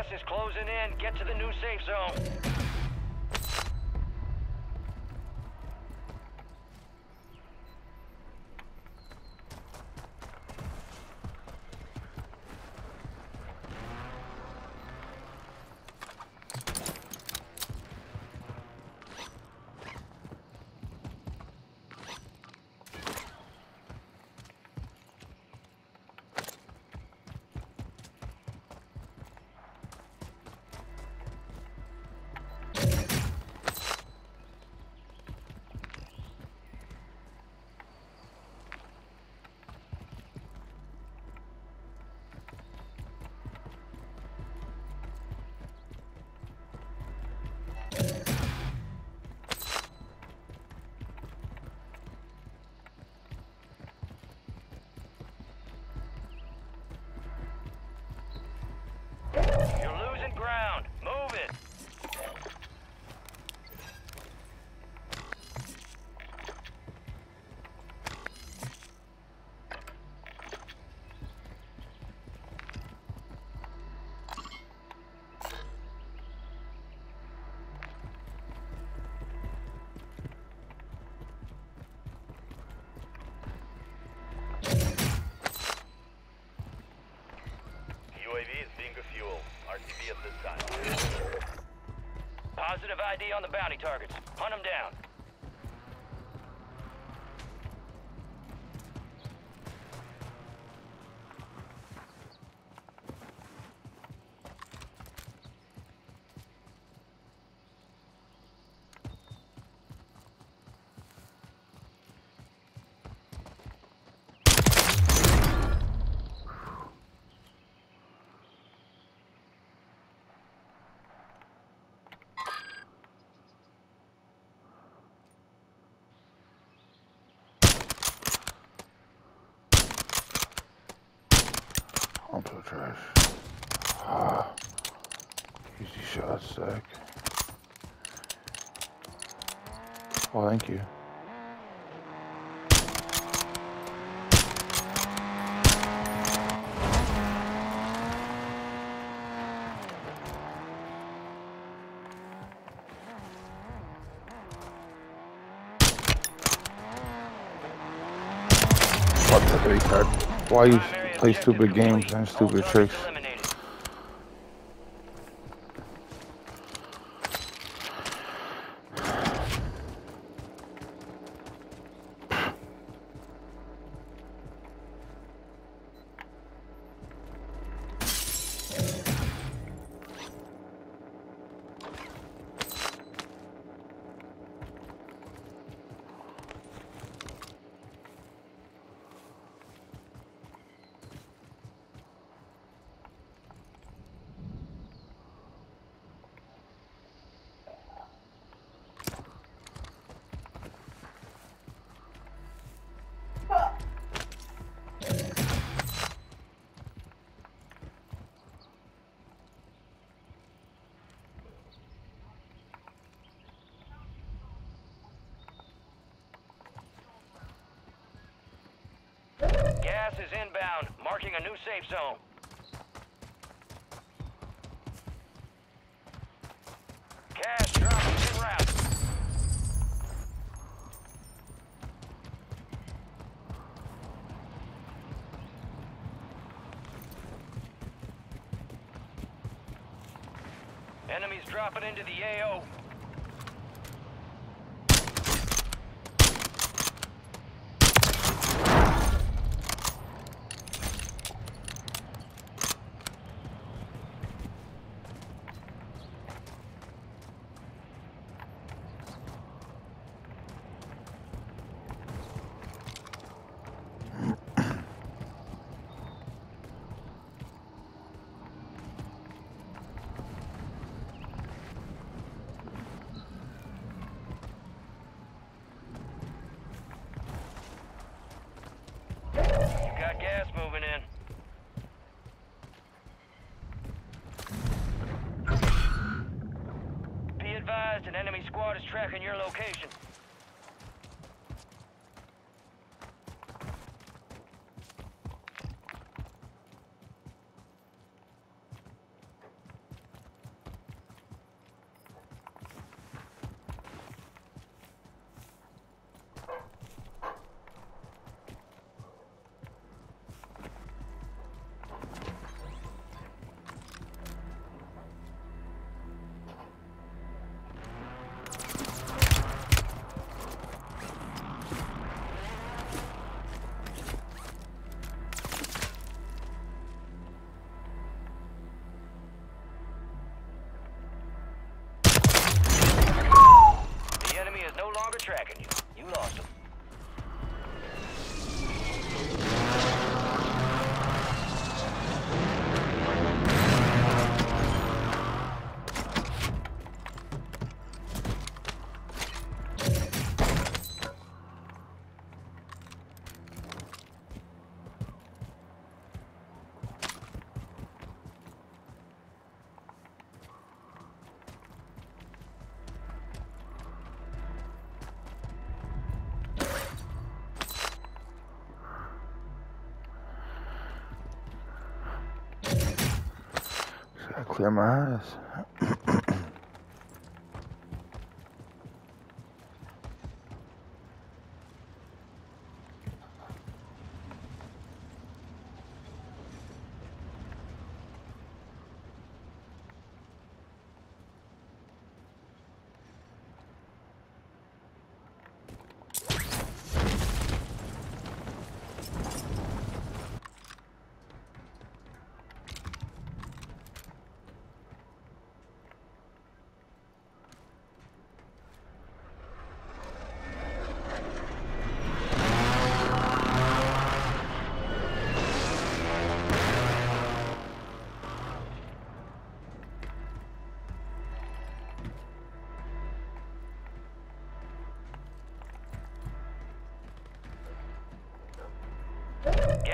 Gas is closing in. Get to the new safe zone. ID on the bounty targets. Hunt them down. Onto the trash. Ah. Easy shot, Zach. Oh, thank you. What the heck? Why play stupid games and stupid tricks? Gas is inbound, marking a new safe zone. Cash dropping en route. Enemies dropping into the AO. Squad is tracking your location. Hostia, más.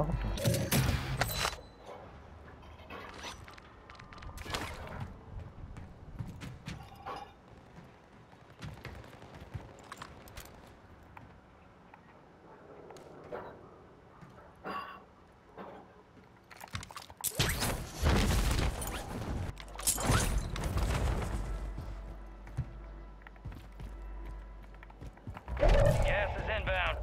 So, Gas is inbound.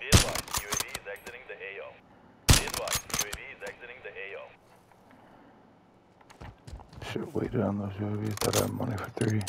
Be advised, UAV is exiting the AO. Be advised, UAV is exiting the AO. Should waited on those UAVs that I have money for three.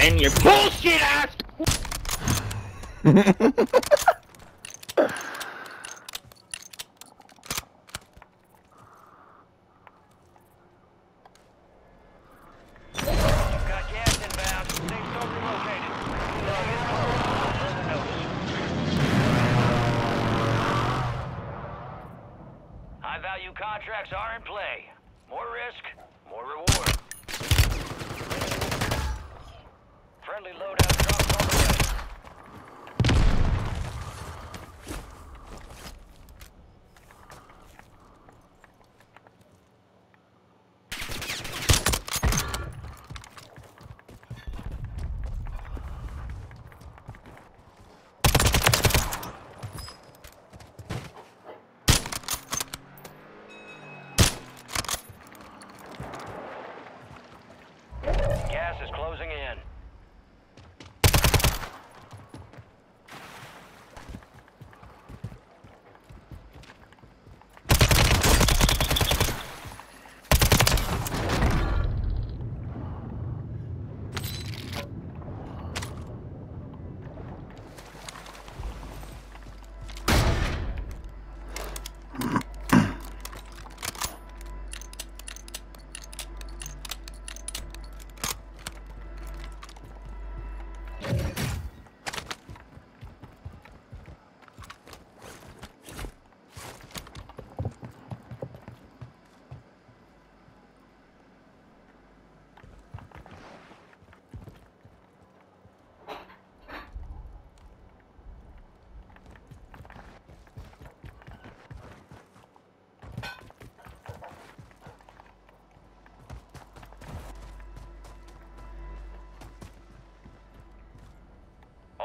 And your bullshit ass. High value contracts are in play. More risk, more reward. Friendly loadout drops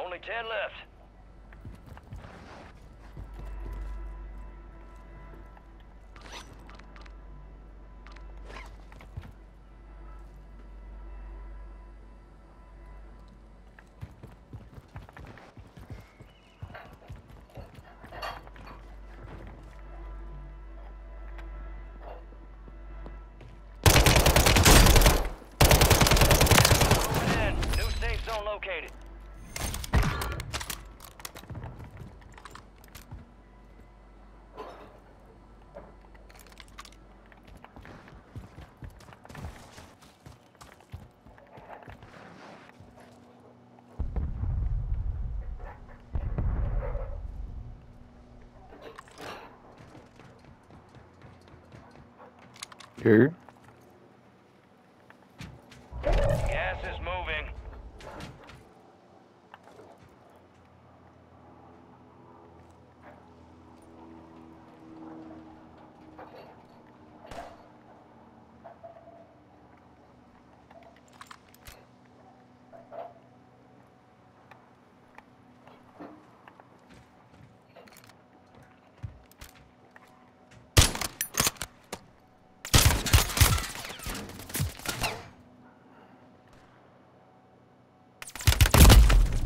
Only ten left. Here. Gas is moving.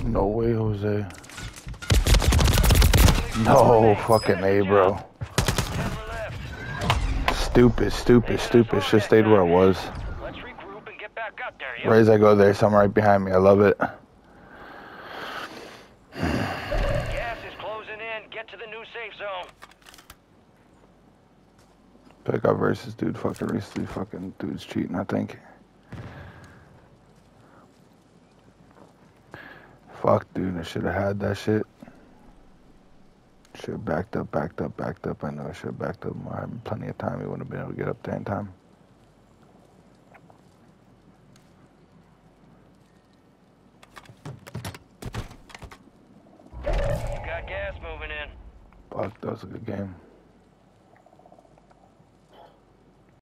No way, Jose. No fucking A, bro. Stupid, stupid, stupid. Should stayed where I was. Let's regroup and get back up there. Yo. Right as I go there, some right behind me. I love it. Gas is closing in. Get to the new safe zone. Pick up versus dude. Fucking recently, fucking dude's cheating. I think. Fuck, dude. I should have had that shit. Should have backed up, backed up, backed up. I know I should have backed up more. I had plenty of time. He wouldn't have been able to get up there in time. You got gas moving in. Fuck, that was a good game.